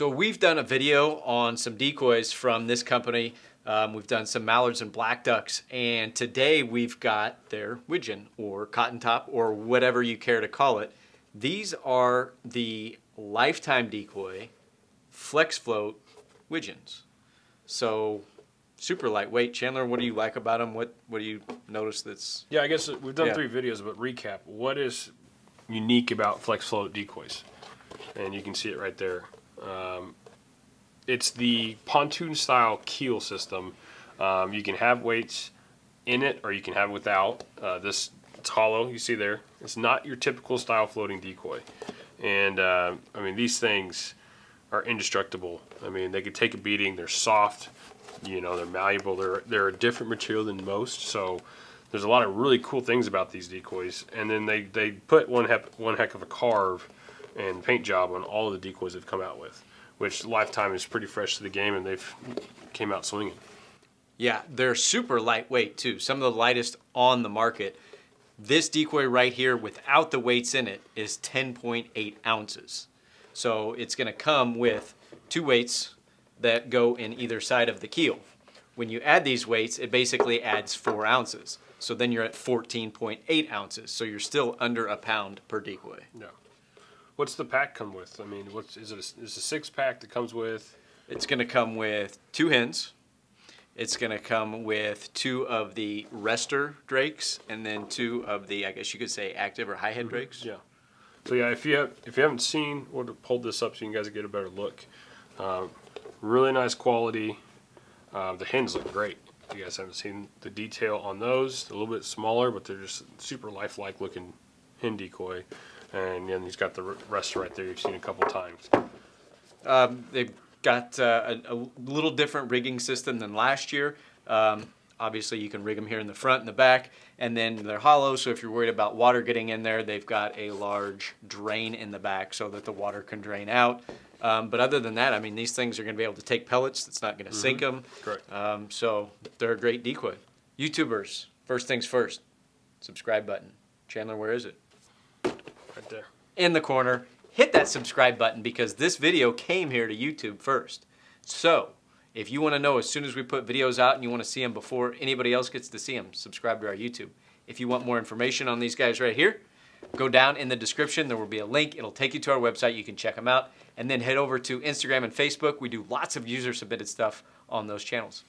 So we've done a video on some decoys from this company. Um, we've done some mallards and black ducks, and today we've got their widgeon or cotton top or whatever you care to call it. These are the lifetime decoy flex float widgeons. So super lightweight. Chandler, what do you like about them? What what do you notice that's Yeah, I guess we've done Yeah. three videos, but recap. What is unique about flex float decoys? And you can see it right there. Um, it's the pontoon style keel system. Um, you can have weights in it or you can have it without. Uh, this it's hollow, you see there. It's not your typical style floating decoy. And uh, I mean, these things are indestructible. I mean, they could take a beating. They're soft. You know, they're malleable. They're they're a different material than most. So there's a lot of really cool things about these decoys. And then they they put one heck one heck of a carve and paint job on all of the decoys they've come out with, which Lifetime is pretty fresh to the game, and they've came out swinging. Yeah, they're super lightweight too. Some of the lightest on the market. This decoy right here, without the weights in it, is 10.8 ounces. So it's going to come with two weights that go in either side of the keel. When you add these weights, it basically adds four ounces. So then you're at 14.8 ounces. So you're still under a pound per decoy. Yeah. What's the pack come with? I mean, what's is it? A, is a six pack that comes with? It's going to come with two hens. It's going to come with two of the rester drakes and then two of the, I guess you could say, active or high head drakes. Yeah. So yeah, if you have, if you haven't seen or pulled this up so you guys get a better look, um, really nice quality. Uh, the hens look great. If you guys haven't seen the detail on those, a little bit smaller, but they're just super lifelike looking hen decoy. And then he's got the rest right there. You've seen a couple times. Um, they've got uh, a, a little different rigging system than last year. Um, obviously, you can rig them here in the front and the back, and then they're hollow. So if you're worried about water getting in there, they've got a large drain in the back so that the water can drain out. Um, but other than that, I mean, these things are going to be able to take pellets. It's not going to sink them. Correct. Um, so they're a great decoy. YouTubers, first things first, subscribe button. Chandler, where is it? There. in the corner, hit that subscribe button because this video came here to YouTube first. So, if you want to know as soon as we put videos out and you want to see them before anybody else gets to see them, subscribe to our YouTube. If you want more information on these guys right here, go down in the description. There will be a link. It'll take you to our website. You can check them out. And then head over to Instagram and Facebook. We do lots of user submitted stuff on those channels.